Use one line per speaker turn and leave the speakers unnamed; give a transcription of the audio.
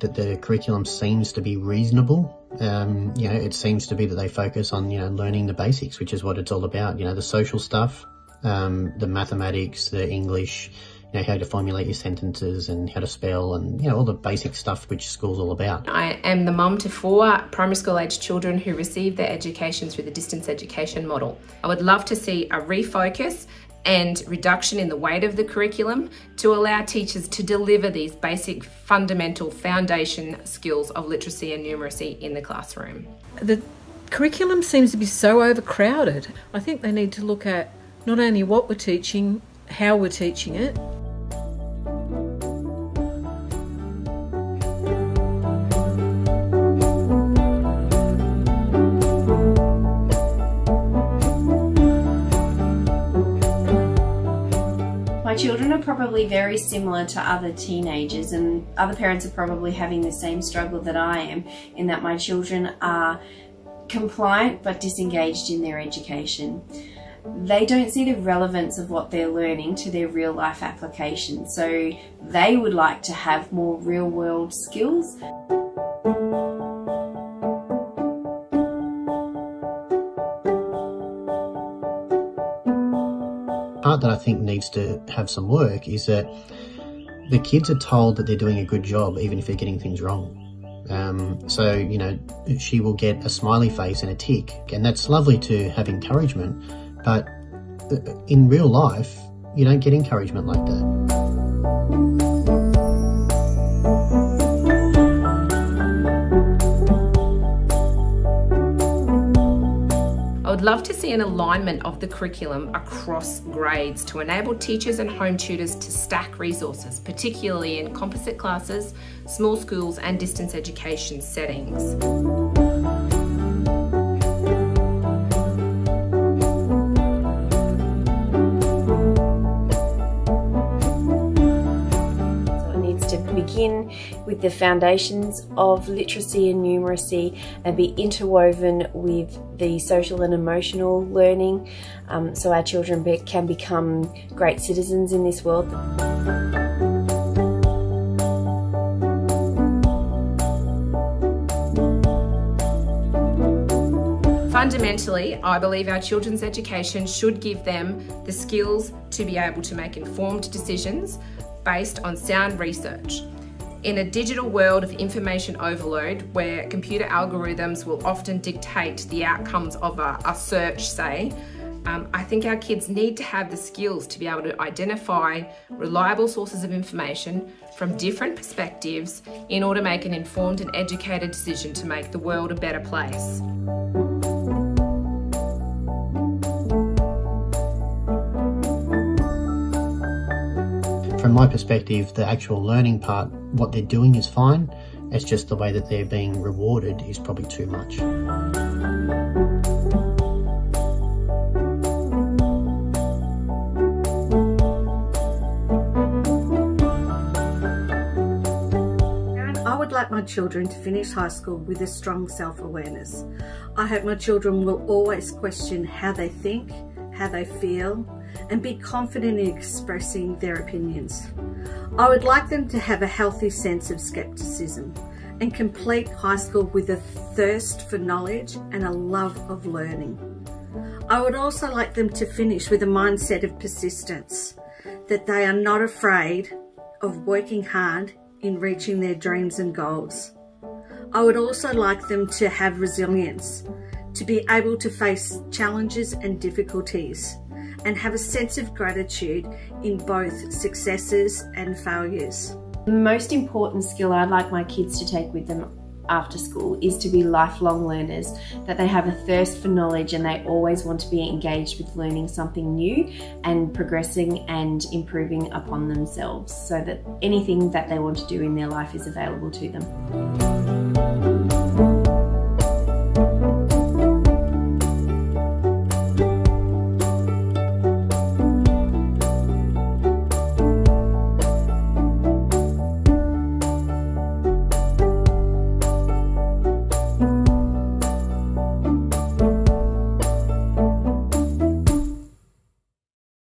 that the curriculum seems to be reasonable. Um, you know, it seems to be that they focus on, you know, learning the basics, which is what it's all about. You know, the social stuff, um, the mathematics, the English, you know, how to formulate your sentences and how to spell and, you know, all the basic stuff which school's all about.
I am the mum to four primary school age children who receive their education through the distance education model. I would love to see a refocus and reduction in the weight of the curriculum to allow teachers to deliver these basic fundamental foundation skills of literacy and numeracy in the classroom.
The curriculum seems to be so overcrowded. I think they need to look at not only what we're teaching, how we're teaching it,
My children are probably very similar to other teenagers and other parents are probably having the same struggle that I am in that my children are compliant but disengaged in their education. They don't see the relevance of what they're learning to their real life application so they would like to have more real world skills.
Part that I think needs to have some work is that the kids are told that they're doing a good job even if they're getting things wrong. Um, so, you know, she will get a smiley face and a tick, and that's lovely to have encouragement, but uh, in real life, you don't get encouragement like that.
Love to see an alignment of the curriculum across grades to enable teachers and home tutors to stack resources, particularly in composite classes, small schools and distance education settings.
To begin with the foundations of literacy and numeracy and be interwoven with the social and emotional learning um, so our children be- can become great citizens in this world.
Fundamentally, I believe our children's education should give them the skills to be able to make informed decisions based on sound research. In a digital world of information overload, where computer algorithms will often dictate the outcomes of a, a search, say, um, I think our kids need to have the skills to be able to identify reliable sources of information from different perspectives in order to make an informed and educated decision to make the world a better place.
From my perspective, the actual learning part, what they're doing is fine. It's just the way that they're being rewarded is probably too much.
I would like my children to finish high school with a strong self-awareness. I hope my children will always question how they think, how they feel, and be confident in expressing their opinions. I would like them to have a healthy sense of skepticism and complete high school with a thirst for knowledge and a love of learning. I would also like them to finish with a mindset of persistence, that they are not afraid of working hard in reaching their dreams and goals. I would also like them to have resilience, to be able to face challenges and difficulties, and have a sense of gratitude in both successes and failures.
The most important skill I'd like my kids to take with them after school is to be lifelong learners, that they have a thirst for knowledge and they always want to be engaged with learning something new and progressing and improving upon themselves so that anything that they want to do in their life is available to them.